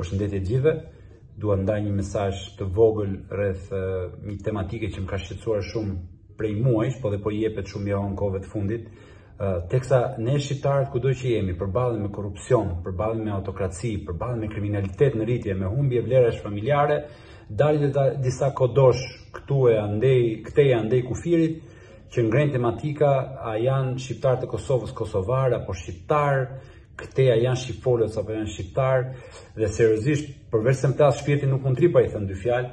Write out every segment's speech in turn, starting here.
Përshëndetje të gjithëve, dua të ndaj një mesazh të vogël rreth një tematike që më ka shqetësuar shumë prej muajsh, po dhe po i jepet shumë zë kohëve të fundit. Teksa ne shqiptarët kudo që jemi, përballemi me korrupsion, përballemi me autokraci, përballemi me kriminalitet në rritje, me humbje vlerash familjare, dalin dhe disa kodoshë këtu e andej, këtej e andej kufirit, që ngrenë tematika a janë shqiptarët e Kosovës kosovarë, apo shqiptarë, Këtej a janë shqipfolës apo janë shqiptarë dhe seriozisht përveçse më plas shpirti nuk mund të rri pa i thënë dy fjalë,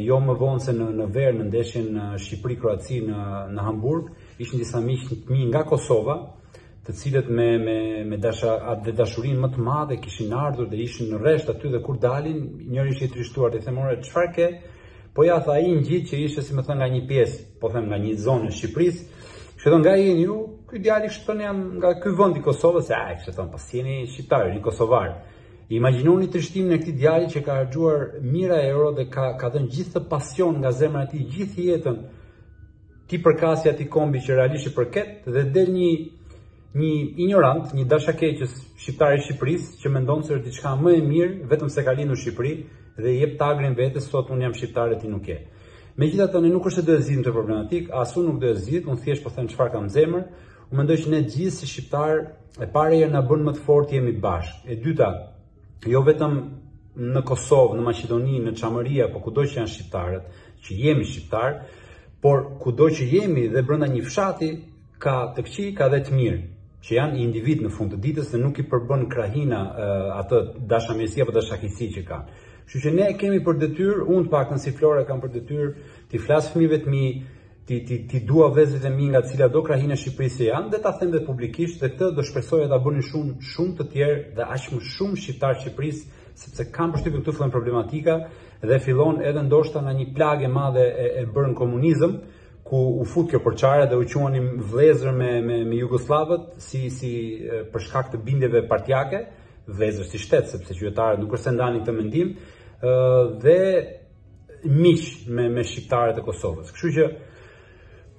jo më vonë se në në verë në ndeshjen Shqipëri-Kroaci në në Hamburg, ishin disa miq të mitë nga Kosova, të cilët me me me dasha- atë dhe dashurinë më të madhe kishin ardhur dhe ishin në rresht aty dhe kur dalin, njëri ishte i trishtuar dhe them ore çfarë ke Po ja tha ai ngjit që ishte si me thënë nga një pjesë, po them nga një zonë e Shqipërisë. I thotë nga jeni ju, ky djali i thotë jam nga ky vend i Kosovës, se ai i thotë, pra s'jeni shqiptarë, jeni kosovarë. Imagjinoni trishtimin e këtij djali që ka harxhuar mijëra euro dhe ka ka dhënë gjithë atë pasion nga zemra e tij gjithë jetën t'i përkasë atij kombi që realisht i përket dhe del një Një injorant, një dashakeqës shqiptar i Shqipërisë që mendon se është diçka më e mirë vetëm se ka lindur në Shqipëri dhe i jep tagrin vetes të thotë unë jam shqiptar e ti nuk je. Megjithatë ne nuk është se do e zgjidhim këtë problematikë, as unë nuk do e zgjidh, unë thjesht po them çfarë kam në zemër. Unë mendoj që ne të gjithë si shqiptarë e para herë na bën më të fortë të jemi bashkë. E dyta, jo vetëm në Kosovë, në Maqedoni, në Çamëri apo kudo që janë shqiptarët, që jemi shqiptarë, por kudo që jemi dhe brenda një fshati, Ka të këqij, ka dhe të mirë, që janë individë në fund të ditës dhe nuk i përbën krahina atë dashamirësi apo dashakeqësi që kanë. Kështu që ne kemi për detyrë, unë të paktën si Flora kam për detyrë t'i flas fëmijëve të mi, t'i t'i t'i dua vëllezërit e mi nga cilado krahinë e Shqipërisë janë dhe ta them dhe publikisht dhe këtë do shpresoja ta bënin shumë shumë të tjerë dhe aq më shumë shqiptarët e Shqipërisë sepse kam përshtypjen këtu fillon problematika dhe fillon edhe ndoshta nga një plagë e madhe e, e bërë në komunizëm, ku u fut kjo përçarje dhe u quajtëm vëllezër me me me jugosllavët si si për shkak të bindjeve partiake, vëllezër si shtet sepse qytetarët nuk është se ndanin këtë mendim, ë dhe miq me me shqiptarët e Kosovës. Kështu që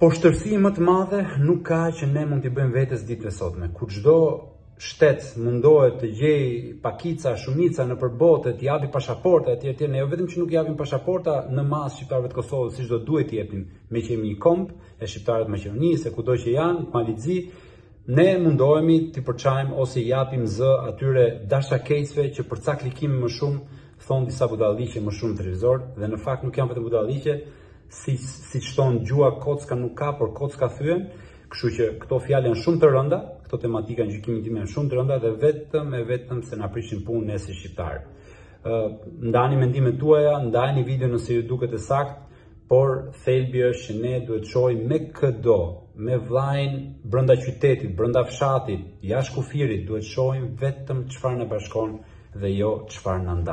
poshtërsi më të madhe nuk ka që ne mund t'i bëjmë vetes ditëve të sotme, ku çdo shtet mundohet të gjejë pakica, shumica nëpër botë, t'i japi pashaporta etj etj. Ne jo vetëm që nuk i japim pashaporta në masë shqiptarëve të Kosovës, siç do duhej të jepim, meqë jemi një komb, e shqiptarëve të Maqedonisë, e kudo që janë, Mal i Zi, ne mundohemi t'i përçajmë ose i japim zë atyre dashakeqësve që për ca klikime më shumë thonë disa budalliqe më shumë në televizor dhe në fakt nuk janë vetëm budalliqe, Si siç thonë gjuha kocka nuk ka, por kocka thyen, kështu që këto fjalë janë shumë të rënda, këto tematika në gjykimin tim janë shumë të rënda dhe vetëm e vetëm se na prishin punën ne si shqiptarë. Ë ndani mendimet tuaja, ndani videon nëse ju duket e saktë, por thelbi është që ne duhet të shohim me këdo, me vëllain brenda qytetit, brenda fshatit, jashtë kufirit, duhet të shohim vetëm çfarë na bashkon dhe jo çfarë na ndan.